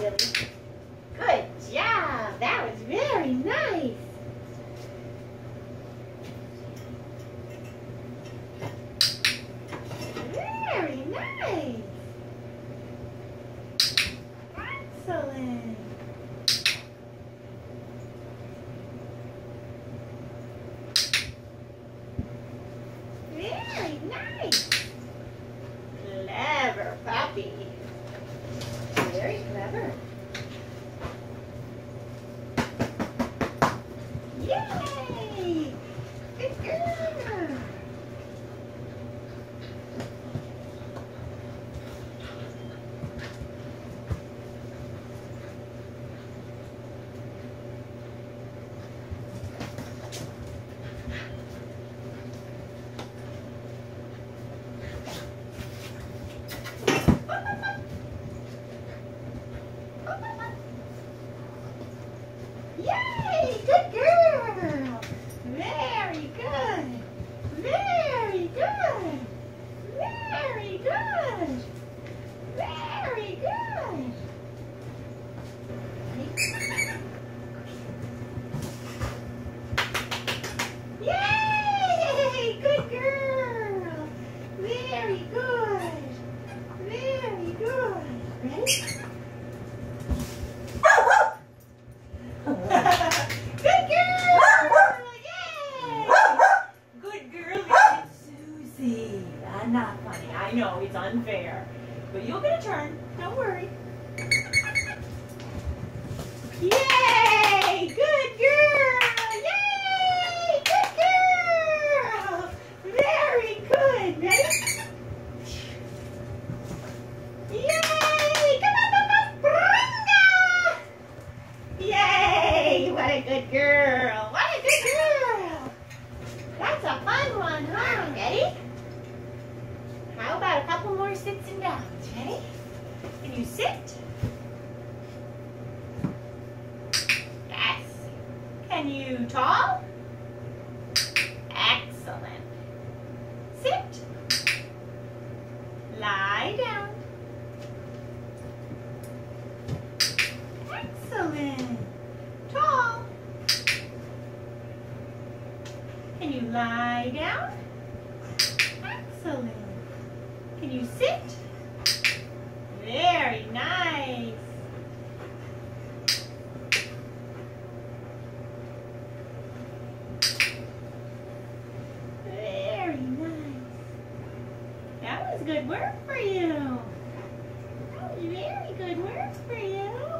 silly. Good job. That was very nice. Very nice. Excellent. Very nice. Clever puppy. Very clever. Yay! Good girl. Yay! Good girl! Very good! Very good! Very good! Very good! Yay! Good girl! Very good! Very good! Unfair, but you'll get a turn. Don't worry. Yay! Good girl! Yay! Good girl! Very good. Ready? Yay! Come on, come on, Bringa! Yay! What a good girl! What a good girl! That's a fun one, huh? Ready? How about a couple more sits and downs? Ready? Can you sit? Yes. Can you tall? Excellent. Sit. Lie down. Excellent. Tall. Can you lie down? Excellent. Can you sit? Nice. Very nice. That was good work for you. That was very good work for you.